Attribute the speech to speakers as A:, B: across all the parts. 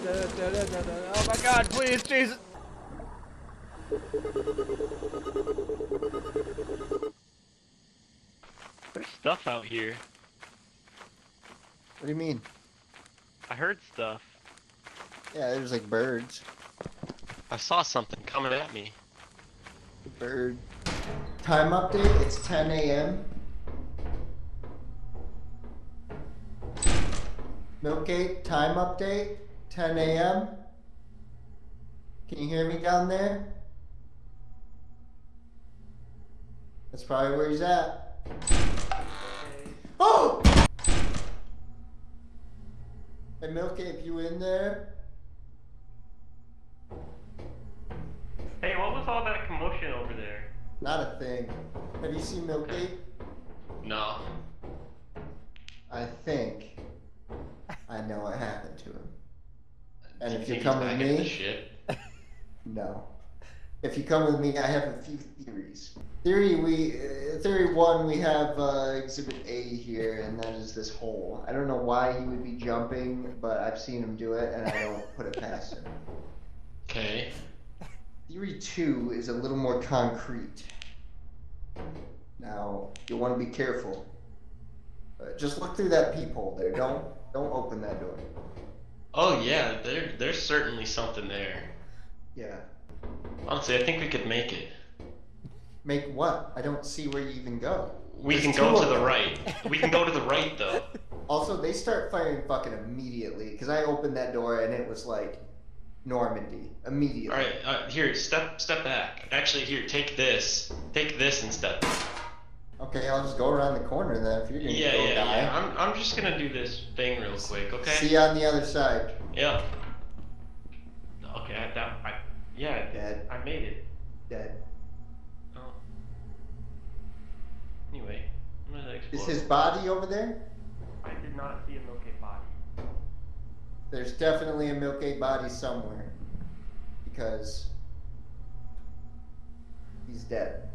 A: Oh my god, please, Jesus!
B: There's stuff out here.
A: What do you mean?
B: I heard stuff.
A: Yeah, there's like birds.
B: I saw something coming at me.
A: Bird. Time update, it's 10 a.m. Milkgate, time update, 10 a.m. Can you hear me down there? That's probably where he's at. Oh! Hey Milkgate, you in there?
B: Hey, what was all that commotion over there?
A: Not a thing. Have you seen Milkgate?
B: No.
A: I think I know what happened to him. And if you come with
B: back in the
A: me, no. If you come with me, I have a few theories. Theory we, uh, theory one, we have uh, Exhibit A here, and that is this hole. I don't know why he would be jumping, but I've seen him do it, and I don't put it past him.
B: Okay.
A: Theory two is a little more concrete. Now you'll want to be careful. Uh, just look through that peephole there. Don't don't open that door.
B: Oh yeah, there there's certainly something there.
A: Yeah.
B: Honestly, I think we could make it.
A: Make what? I don't see where you even go.
B: We
A: There's
B: can go to the
A: them.
B: right. We can go to the right though.
A: Also, they start firing fucking immediately because I opened that door and it was like Normandy immediately.
B: All right, uh, here, step step back. Actually, here, take this. Take this and step.
A: Okay, I'll just go around the corner then if you're gonna
B: Yeah,
A: go
B: yeah,
A: die.
B: yeah. I'm I'm just gonna do this thing real quick, okay?
A: See you on the other side.
B: Yeah. Okay, I, that, I, yeah,
A: Dead.
B: I made it.
A: Dead.
B: Oh. Anyway, I'm gonna explore.
A: Is his body over there?
B: I did not see a milky body.
A: There's definitely a Milkgate body somewhere. Because he's dead.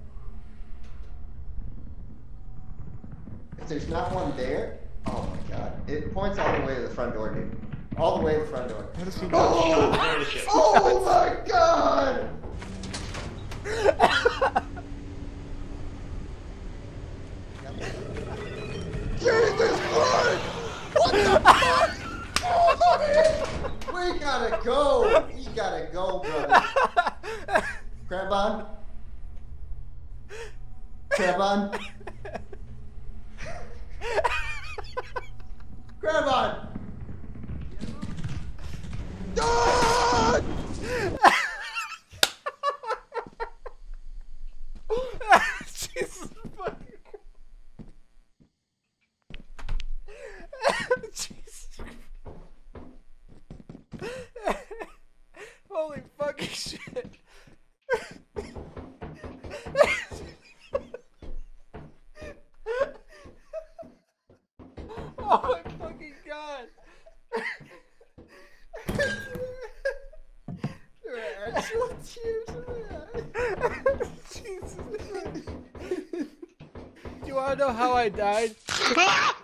A: If there's not one there, oh my god. It points all the way to the front door, dude. All the way to the front door. Oh, oh my god! Jesus Christ! What the fuck? Oh, we gotta go. We gotta go, brother. Grab on. Grab on. Grab on. Ah!
C: Jesus fucking. Jesus. Holy fucking shit. Oh my fucking god. there are actual tears in my eyes. Jesus. Do you wanna know how I died?
B: Ah!